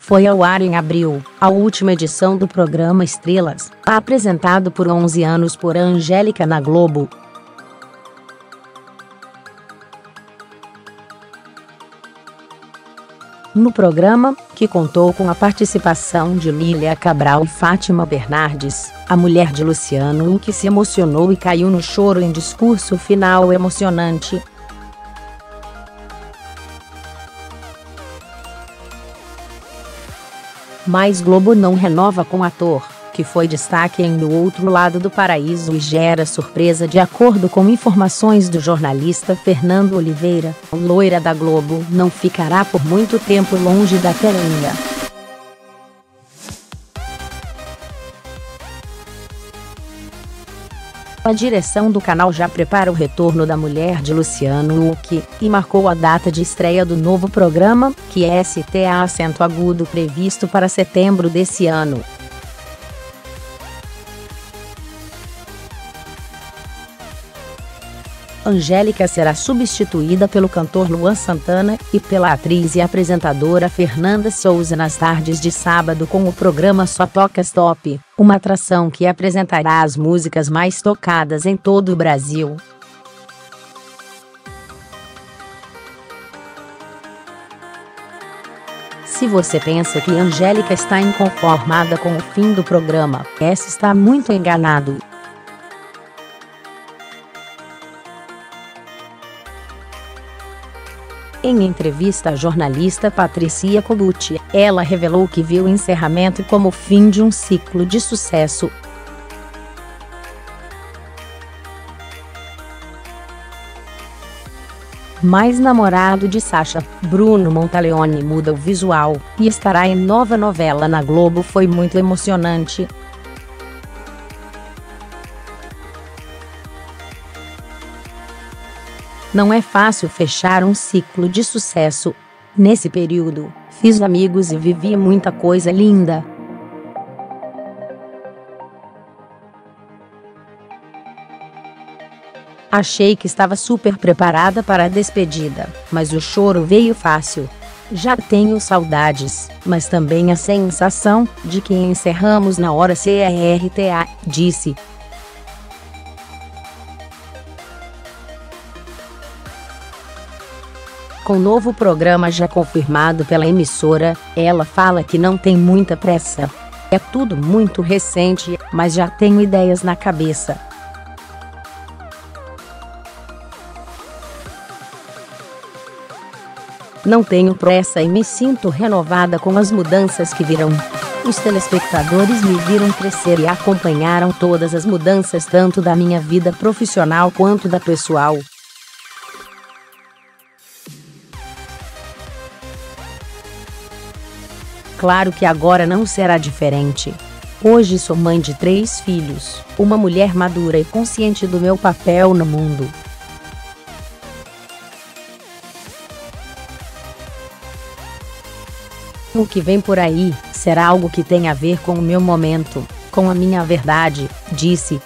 foi ao ar em abril, a última edição do programa Estrelas, apresentado por 11 anos por Angélica na Globo. No programa, que contou com a participação de Lília Cabral e Fátima Bernardes, a mulher de Luciano que se emocionou e caiu no choro em discurso final emocionante, Mas Globo não renova com ator, que foi destaque em No Outro Lado do Paraíso e gera surpresa de acordo com informações do jornalista Fernando Oliveira. Loira da Globo não ficará por muito tempo longe da telinha. A direção do canal já prepara o retorno da mulher de Luciano Huck e marcou a data de estreia do novo programa, que é STA Acento Agudo previsto para setembro desse ano. Angélica será substituída pelo cantor Luan Santana e pela atriz e apresentadora Fernanda Souza nas tardes de sábado com o programa Só Toca Stop, uma atração que apresentará as músicas mais tocadas em todo o Brasil. Se você pensa que Angélica está inconformada com o fim do programa, essa está muito enganado. Em entrevista à jornalista Patricia Colucci, ela revelou que viu o encerramento como o fim de um ciclo de sucesso. Mais namorado de Sasha, Bruno Montaleone muda o visual e estará em nova novela na Globo foi muito emocionante. Não é fácil fechar um ciclo de sucesso. Nesse período, fiz amigos e vivi muita coisa linda. Achei que estava super preparada para a despedida, mas o choro veio fácil. Já tenho saudades, mas também a sensação de que encerramos na hora CRTA, disse. Com o novo programa já confirmado pela emissora, ela fala que não tem muita pressa. É tudo muito recente, mas já tenho ideias na cabeça. Não tenho pressa e me sinto renovada com as mudanças que virão. Os telespectadores me viram crescer e acompanharam todas as mudanças, tanto da minha vida profissional quanto da pessoal. Claro que agora não será diferente. Hoje sou mãe de três filhos, uma mulher madura e consciente do meu papel no mundo. O que vem por aí será algo que tem a ver com o meu momento, com a minha verdade, disse.